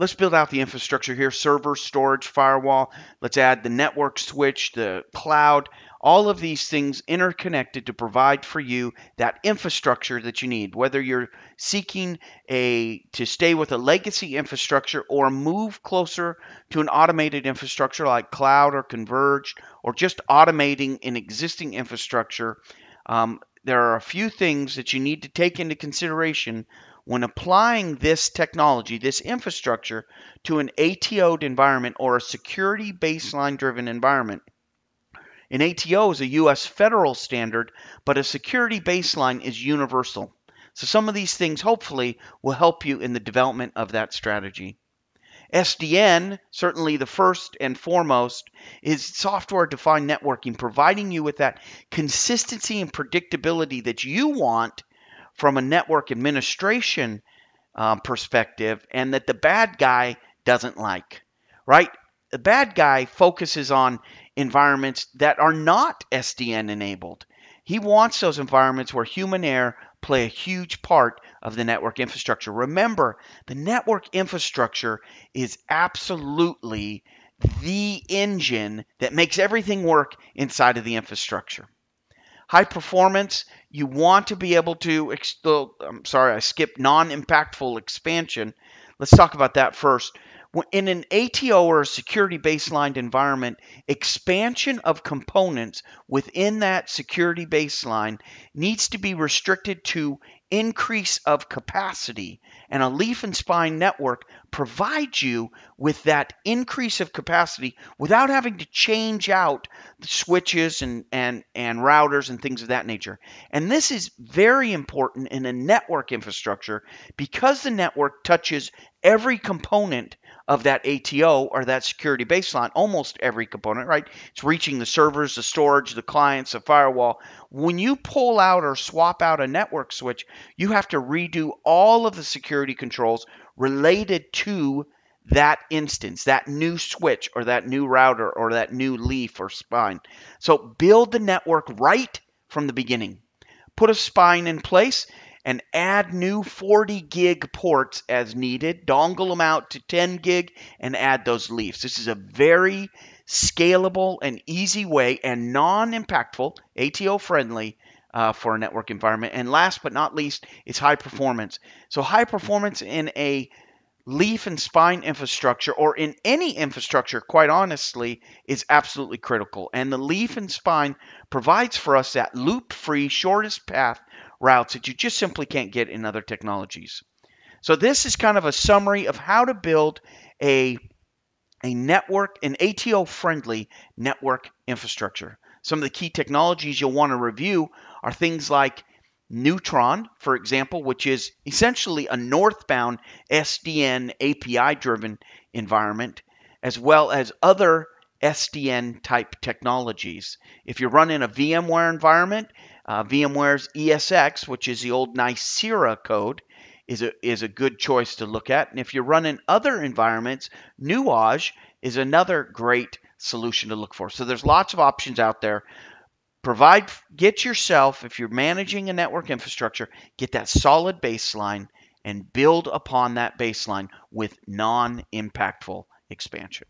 let's build out the infrastructure here. Server, storage, firewall. Let's add the network switch, the cloud, all of these things interconnected to provide for you that infrastructure that you need. Whether you're seeking a to stay with a legacy infrastructure or move closer to an automated infrastructure like cloud or converged or just automating an existing infrastructure um, there are a few things that you need to take into consideration when applying this technology, this infrastructure, to an ATO'd environment or a security baseline driven environment. An ATO is a U.S. federal standard, but a security baseline is universal. So some of these things hopefully will help you in the development of that strategy. SDN, certainly the first and foremost, is software defined networking, providing you with that consistency and predictability that you want from a network administration um, perspective and that the bad guy doesn't like, right? The bad guy focuses on environments that are not SDN enabled. He wants those environments where human error play a huge part of the network infrastructure. Remember, the network infrastructure is absolutely the engine that makes everything work inside of the infrastructure. High performance, you want to be able to, I'm sorry, I skipped non impactful expansion. Let's talk about that first. In an ATO or a security baselined environment, expansion of components within that security baseline needs to be restricted to increase of capacity. And a leaf and spine network provides you with that increase of capacity without having to change out the switches and, and, and routers and things of that nature. And this is very important in a network infrastructure because the network touches every component of that ATO or that security baseline, almost every component, right? It's reaching the servers, the storage, the clients, the firewall. When you pull out or swap out a network switch, you have to redo all of the security controls related to that instance, that new switch or that new router or that new leaf or spine. So build the network right from the beginning. Put a spine in place and add new 40 gig ports as needed. Dongle them out to 10 gig and add those leaves. This is a very scalable and easy way and non impactful, ATO friendly. Uh, for a network environment. And last but not least, it's high performance. So, high performance in a leaf and spine infrastructure or in any infrastructure, quite honestly, is absolutely critical. And the leaf and spine provides for us that loop free, shortest path routes that you just simply can't get in other technologies. So this is kind of a summary of how to build a a network, an ATO friendly network infrastructure. Some of the key technologies you'll want to review are things like Neutron, for example, which is essentially a northbound SDN API driven environment, as well as other SDN type technologies. If you're running a VMware environment, uh, VMware's NSX, which is the old Nicira code, is a, is a good choice to look at. And if you're running other environments, Nuage is another great solution to look for. So there's lots of options out there. Provide, get yourself, if you're managing a network infrastructure, get that solid baseline and build upon that baseline with non impactful expansion.